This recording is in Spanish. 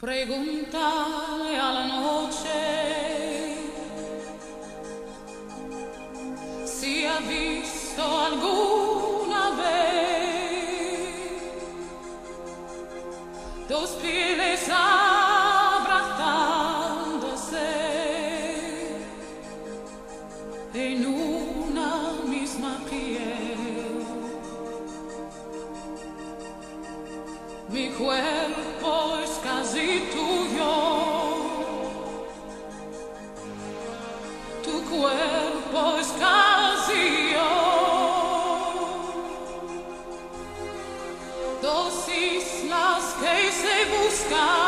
Pregúntale a la noche si ha visto alguna vez dos pieles abrazándose en una misma piel. Mi tuyo tu cuerpo es vacío dos islas que se buscan.